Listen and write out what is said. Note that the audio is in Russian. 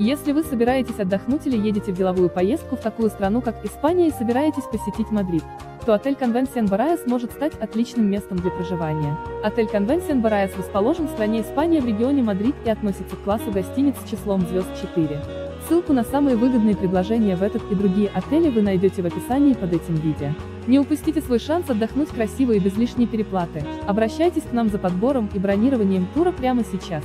Если вы собираетесь отдохнуть или едете в деловую поездку в такую страну, как Испания и собираетесь посетить Мадрид, то отель Convention Barayas может стать отличным местом для проживания. Отель Convention Barayas расположен в стране Испания в регионе Мадрид и относится к классу гостиниц с числом звезд 4. Ссылку на самые выгодные предложения в этот и другие отели вы найдете в описании под этим видео. Не упустите свой шанс отдохнуть красиво и без лишней переплаты. Обращайтесь к нам за подбором и бронированием тура прямо сейчас.